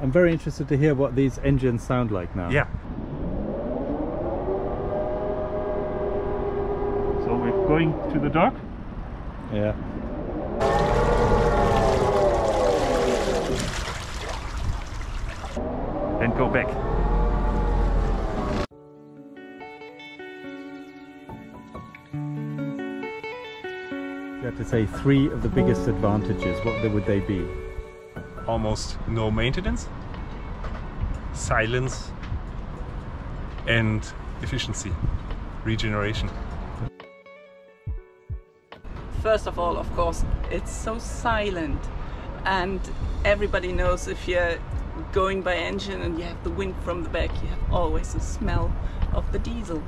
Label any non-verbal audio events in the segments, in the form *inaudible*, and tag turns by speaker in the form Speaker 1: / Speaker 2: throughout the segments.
Speaker 1: I'm very interested to hear what these engines sound like now.
Speaker 2: Yeah. So we're going to the dock.
Speaker 1: Yeah.
Speaker 2: and go back.
Speaker 1: You have to say three of the biggest advantages. What would they be?
Speaker 2: Almost no maintenance, silence, and efficiency, regeneration.
Speaker 3: First of all, of course, it's so silent, and everybody knows if you're going by engine and you have the wind from the back, you have always the smell of the diesel.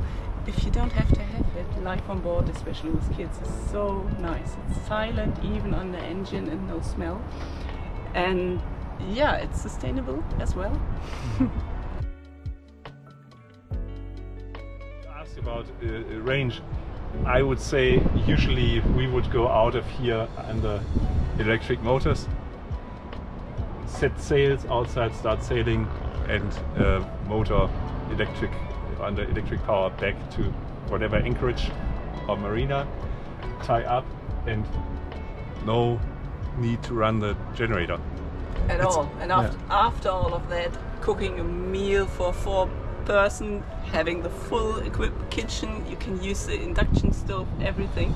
Speaker 3: If you don't have to have it, life on board, especially with kids, is so nice. It's silent even on the engine and no smell. And yeah, it's sustainable as well. *laughs*
Speaker 2: asked about uh, range. I would say usually we would go out of here under electric motors, set sails outside, start sailing, and uh, motor electric under electric power back to whatever anchorage or marina, tie up, and no need to run the generator.
Speaker 3: At
Speaker 2: It's-
Speaker 3: all. And after, after all of that, cooking a meal for four person, having the full equipped kitchen, you can use the induction stove, everything.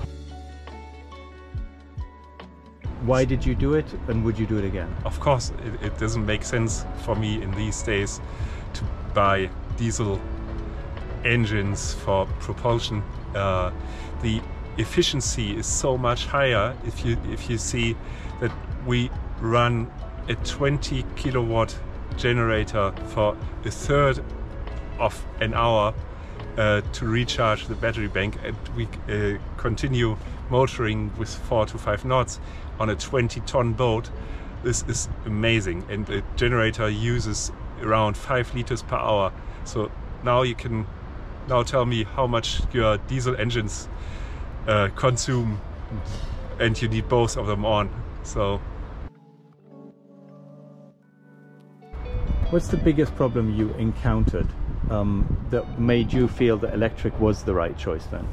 Speaker 1: Why did you do it and would you do it again?
Speaker 2: Of course, it, it doesn't make sense for me in these days to buy diesel engines for propulsion. Uh, the efficiency is so much higher if you if you see that we run a 20 kilowatt generator for a third of an hour uh, to recharge the battery bank. And we uh, continue motoring with four to five knots on a 20 ton boat. This is amazing. And the generator uses around five liters per hour. So now you can now tell me how much your diesel engines uh, consume and you need both of them on so
Speaker 1: What's the biggest problem you encountered um, that made you feel that electric was the right choice then?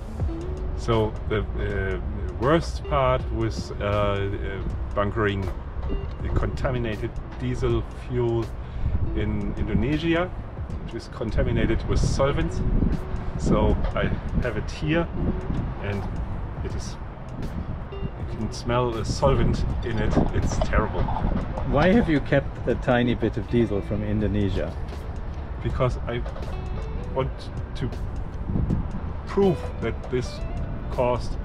Speaker 2: So the uh, worst part was uh, uh, bunkering the contaminated diesel fuel in Indonesia, which is contaminated with solvents. So I have it here, and it is. You can smell the solvent in it. It's terrible
Speaker 1: Why have you kept a tiny bit of diesel from Indonesia?
Speaker 2: because I want to prove that this caused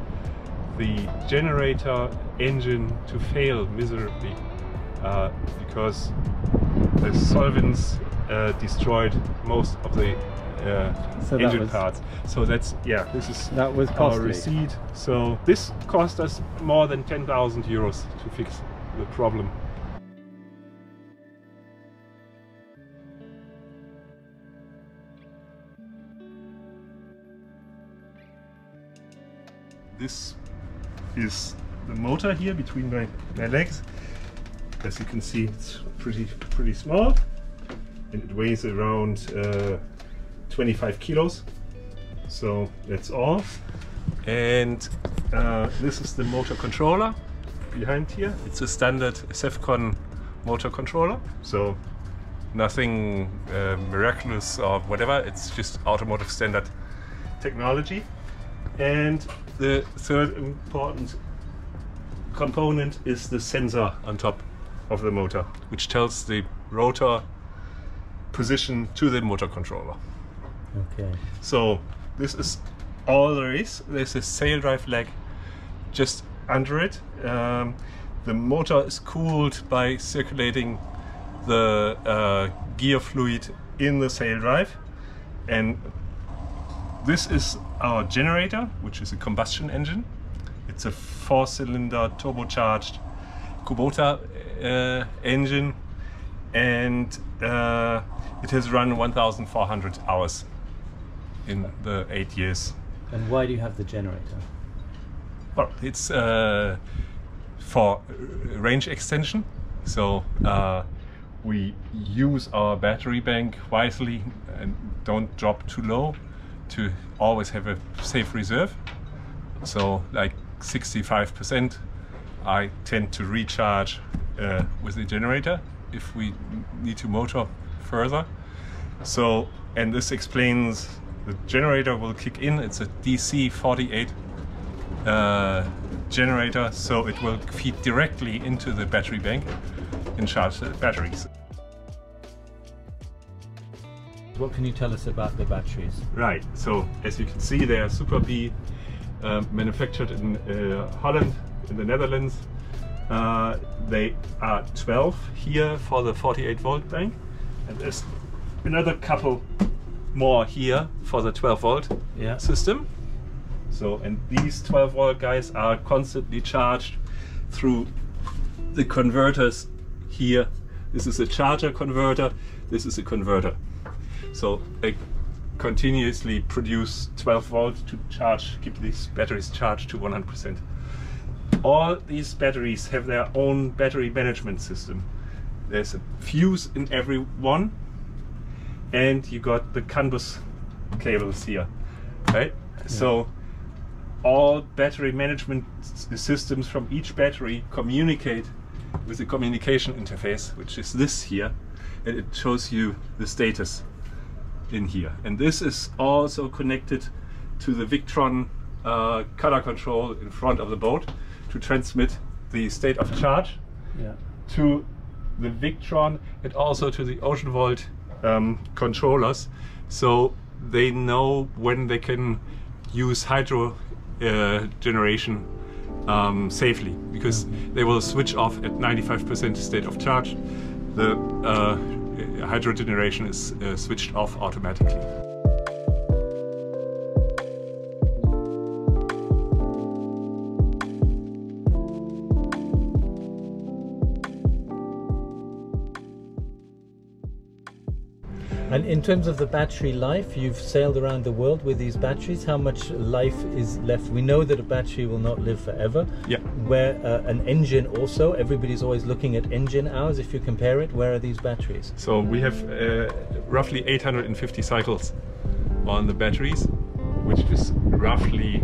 Speaker 2: the generator engine to fail miserably uh, because the solvents uh, destroyed most of the uh,
Speaker 1: So
Speaker 2: engine
Speaker 1: was-
Speaker 2: parts. So that's yeah, this is
Speaker 1: That was
Speaker 2: our
Speaker 1: costly.
Speaker 2: receipt. So this cost us more than 10,000 euros to fix the problem. This is the motor here between my, my legs. As you can see, it's pretty pretty small, and it weighs around uh, 25 kilos. So that's all. And uh, this is the motor controller behind here. It's a standard Sevcon motor controller. So nothing uh, miraculous or whatever. It's just automotive standard technology. And the third important component is the sensor on top of the motor, which tells the rotor position to the motor controller.
Speaker 1: Okay.
Speaker 2: So this is all there is. There's a sail drive leg just under it. Um, the motor is cooled by circulating the uh, gear fluid in the sail drive, and this is our generator, which is a combustion engine. It's a four-cylinder turbocharged Kubota uh, engine, and uh, it has run 1,400 hours in the eight years.
Speaker 1: And why do you have the generator?
Speaker 2: Well, it's uh, for range extension. So uh, we use our battery bank wisely and don't drop too low to always have a safe reserve. So like 65% I tend to recharge uh, with the generator if we need to motor further. So, and this explains the generator will kick in. It's a DC 48 uh, generator, so it will feed directly into the battery bank and charge the batteries.
Speaker 1: What can you tell us about the batteries?
Speaker 2: Right, so as you can see, they are Super B uh, manufactured in uh, Holland, in the Netherlands. Uh, they are 12 here for the 48 volt bank, and there's another couple more here for the 12 volt
Speaker 1: Yeah.
Speaker 2: system. So, and these 12 volt guys are constantly charged through the converters here. This is a charger converter, this is a converter. So they continuously produce 12 volt to charge, keep these batteries charged to 100%. All these batteries have their own battery management system. There's a fuse in every one, and you got the CAN bus cables here, right? So all battery management systems from each battery communicate with the communication interface, which is this here, and it shows you the status in here. And this is also connected to the Victron uh, color control in front of the boat to transmit the state of charge
Speaker 1: Yeah.
Speaker 2: to the Victron and also to the Oceanvolt um, controllers, so they know when they can use hydro uh, generation um, safely because they will switch off at 95% state of charge. The uh, hydro generation is uh, switched off automatically.
Speaker 1: And in terms of the battery life, you've sailed around the world with these batteries. How much life is left? We know that a battery will not live forever.
Speaker 2: Yeah.
Speaker 1: Where uh, an engine also, everybody's always looking at engine hours. If you compare it, where are these batteries?
Speaker 2: So we have uh, roughly 850 cycles on the batteries, which is roughly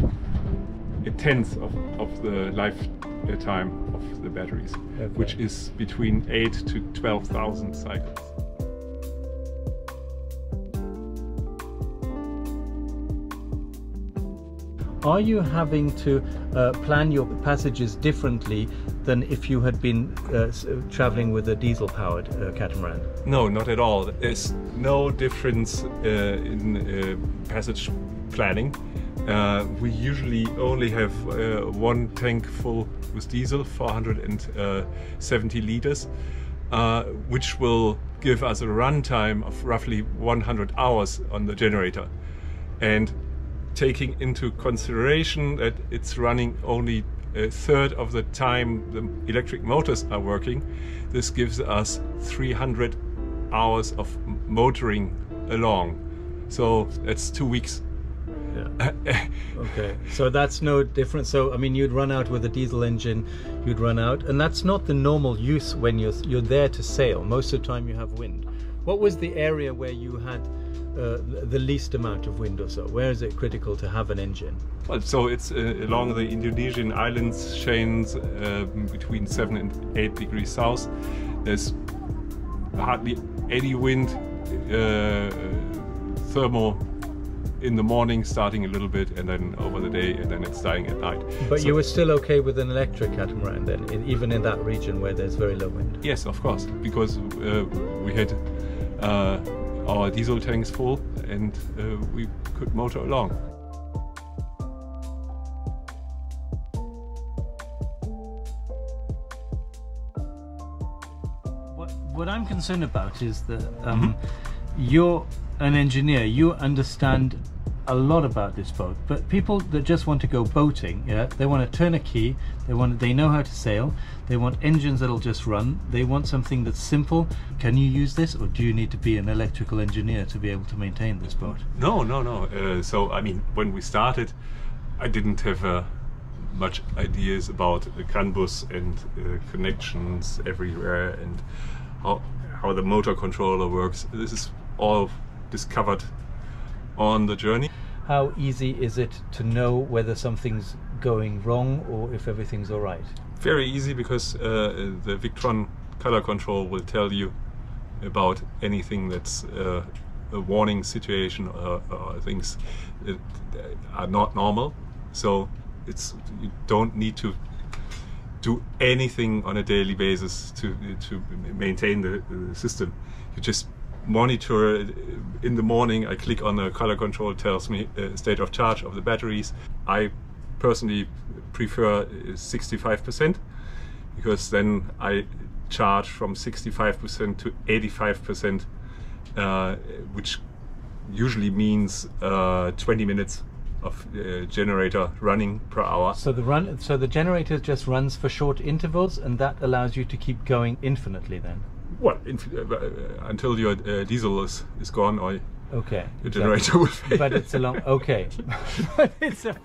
Speaker 2: a tenth of, of the lifetime of the batteries,
Speaker 1: Okay.
Speaker 2: which is between 8 to 12,000 cycles.
Speaker 1: Are you having to uh, plan your passages differently than if you had been uh, traveling with a diesel-powered uh, catamaran?
Speaker 2: No, not at all. There's no difference uh, in uh, passage planning. Uh, we usually only have one tank full with diesel, 470 liters, which will give us a runtime of roughly 100 hours on the generator. And taking into consideration that it's running only a third of the time the electric motors are working, this gives us 300 hours of motoring along. So that's two weeks.
Speaker 1: Yeah. *laughs* Okay, so that's no different. So I mean, you'd run out with a diesel engine, you'd run out, and that's not the normal use when you're you're there to sail. Most of the time, you have wind. What was the area where you had uh, the least amount of wind or so? Where is it critical to have an engine?
Speaker 2: Well, So it's uh, along the Indonesian islands chains uh, between 7 and 8 degrees south. There's hardly any wind, uh, thermal in the morning starting a little bit and then over the day and then it's dying at night.
Speaker 1: But
Speaker 2: So-
Speaker 1: you were still okay with an electric catamaran then, in, even in that region where there's very low wind.
Speaker 2: Yes, of course, because uh, we had our diesel tanks full and uh, we could motor along.
Speaker 1: What, what I'm concerned about is that um, you're an engineer, you understand a lot about this boat, but people that just want to go boating, yeah, they want to turn a key, they want, they know how to sail, they want engines that'll just run, they want something that's simple. Can you use this, or do you need to be an electrical engineer to be able to maintain this boat?
Speaker 2: No, no, no. Uh, so, I mean, when we started, I didn't have uh, much ideas about the CAN bus and uh, connections everywhere and how how the motor controller works. This is all discovered on the journey.
Speaker 1: How easy is it to know whether something's going wrong or if everything's all right?
Speaker 2: Very easy because uh, the Victron color control will tell you about anything that's uh, a warning situation or, or things that are not normal. So it's you don't need to do anything on a daily basis to to maintain the, the system. You just monitor in the morning. I click on the color control, tells me uh, state of charge of the batteries. I personally prefer 65% because then I charge from 65% to 85%, uh, which usually means uh, 20 minutes of uh, generator running per hour.
Speaker 1: So the run, so the generator just runs for short intervals, and that allows you to keep going infinitely. Then.
Speaker 2: Well, inf- uh, uh, until your uh, diesel is, is gone or
Speaker 1: Okay.
Speaker 2: your generator *laughs* will fail.
Speaker 1: But it's a long. Okay. *laughs* but it's a.